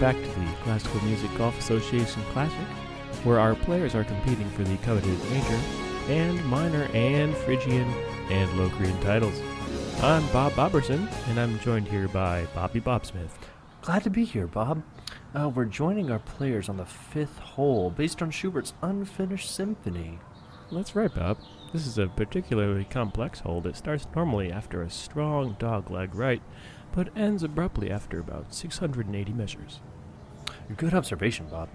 welcome back to the Classical Music Golf Association Classic, where our players are competing for the coveted major and minor and Phrygian and Locrian titles. I'm Bob Boberson, and I'm joined here by Bobby Bobsmith. Glad to be here, Bob. Uh, we're joining our players on the fifth hole based on Schubert's Unfinished Symphony. That's right, Bob. This is a particularly complex hole that starts normally after a strong dogleg right, but ends abruptly after about 680 measures. Good observation, Bob.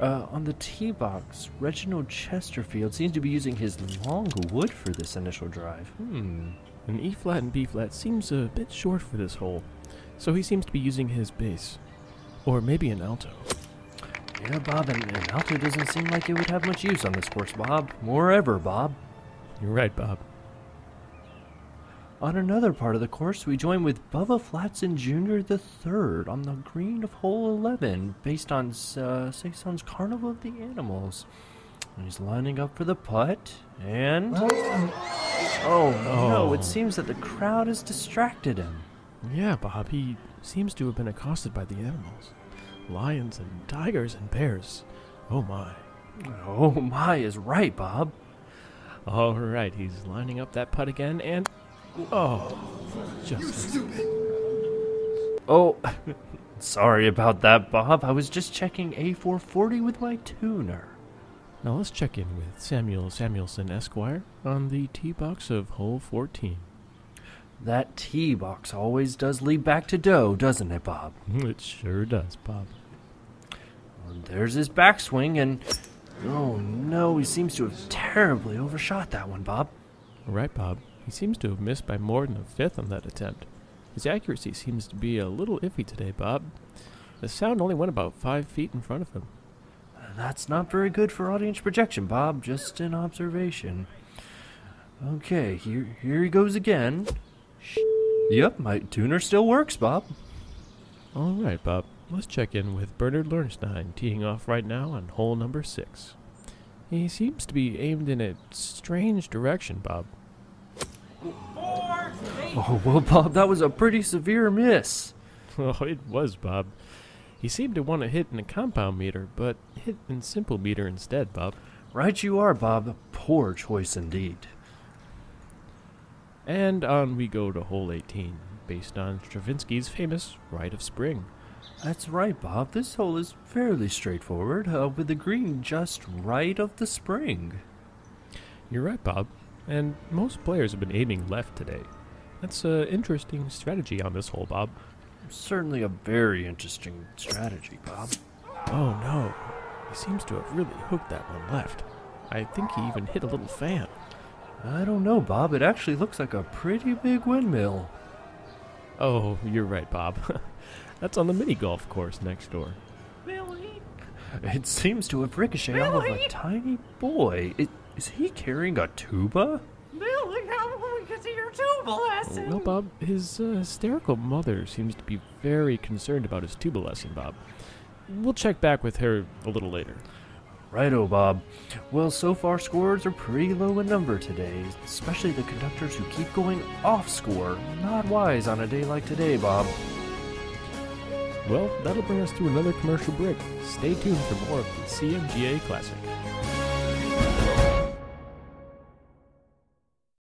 Uh, on the tee box, Reginald Chesterfield seems to be using his long wood for this initial drive. Hmm. An E flat and B flat seems a bit short for this hole, so he seems to be using his bass. Or maybe an alto. Yeah, Bob, and an alto doesn't seem like it would have much use on this course, Bob. Moreover, Bob. You're right, Bob. On another part of the course, we join with Bubba Flatson Jr. the third on the green of hole 11, based on uh, Saint-Saëns's Carnival of the Animals. And he's lining up for the putt, and oh no! Oh. It seems that the crowd has distracted him. Yeah, Bob, he seems to have been accosted by the animals. Lions and tigers and bears. Oh my. Oh my is right, Bob. All right, he's lining up that putt again, and oh, just Oh, sorry about that, Bob. I was just checking A440 with my tuner. now let's check in with Samuel Samuelson Esquire on the tee box of hole 14. That tee box always does lead back to dough, doesn't it, Bob? Mm, it sure does, Bob. And there's his backswing, and oh no, he seems to have terribly overshot that one, Bob. Right, Bob. He seems to have missed by more than a fifth on that attempt. His accuracy seems to be a little iffy today, Bob. The sound only went about five feet in front of him. That's not very good for audience projection, Bob. Just an observation. Okay, here here he goes again. Yep, my tuner still works, Bob. All right, Bob. Let's check in with Bernard Lernstein teeing off right now on hole number six. He seems to be aimed in a strange direction, Bob. Oh well, Bob, that was a pretty severe miss. Oh, it was, Bob. He seemed to want to hit in a compound meter, but hit in simple meter instead, Bob. Right, you are, Bob. Poor choice indeed. And on we go to hole 18, based on Stravinsky's famous Rite of Spring. That's right, Bob. This hole is fairly straightforward, uh, with the green just right of the spring. You're right, Bob. And most players have been aiming left today. That's an interesting strategy on this hole, Bob. Certainly a very interesting strategy, Bob. Oh no, he seems to have really hooked that one left. I think he even hit a little fan. I don't know, Bob. It actually looks like a pretty big windmill. Oh, you're right, Bob. That's on the mini golf course next door. Billy? It seems to have ricocheted off of a tiny boy. It, is he carrying a tuba? Billy, how will we get to your tuba lesson? No, Bob, his uh, hysterical mother seems to be very concerned about his tuba lesson, Bob. We'll check back with her a little later. Righto, Bob. Well, so far scores are pretty low in number today, especially the conductors who keep going off score. Not wise on a day like today, Bob. Well, that'll bring us to another commercial break. Stay tuned for more of the CMGA Classic.